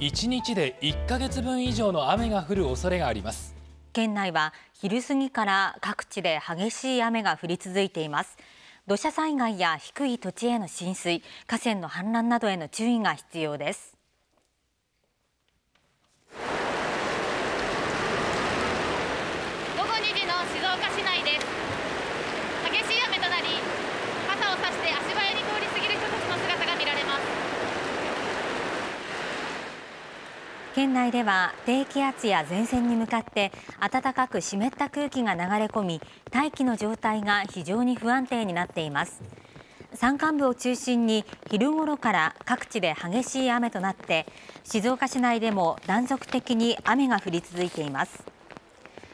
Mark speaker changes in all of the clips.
Speaker 1: 1日で1ヶ月分以上の雨が降る恐れがあります。
Speaker 2: 県内は昼過ぎから各地で激しい雨が降り続いています。土砂災害や低い土地への浸水河川の氾濫などへの注意が必要です。
Speaker 3: 午後2時の静岡市内です激しい雨となり傘を差して足早に通り過ぎる人たちの姿が見られます
Speaker 2: 県内では低気圧や前線に向かって暖かく湿った空気が流れ込み大気の状態が非常に不安定になっています。山間部を中心に昼ごろから各地で激しい雨となって静岡市内でも断続的に雨が降り続いています。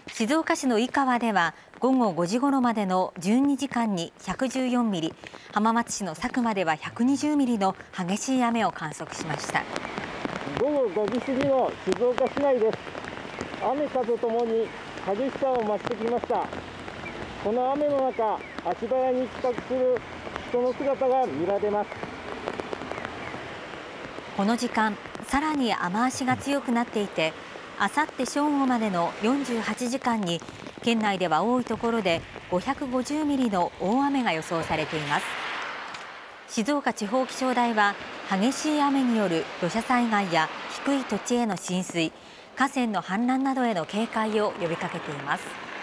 Speaker 2: 静岡市の井川では午後5時ごろまでの12時間に114ミリ浜松市の佐久間では120ミリの激しい雨を観測しました。
Speaker 4: 午後5時過ぎの静岡市内です。雨風ともに激しさを増してきました。この雨の中足早に帰宅する人の姿が見られます。
Speaker 2: この時間さらに雨足が強くなっていてあさって正午までの48時間に県内では多いところで550ミリの大雨が予想されています。静岡地方気象台は激しい雨による土砂災害や低い土地への浸水河川の氾濫などへの警戒を呼びかけています。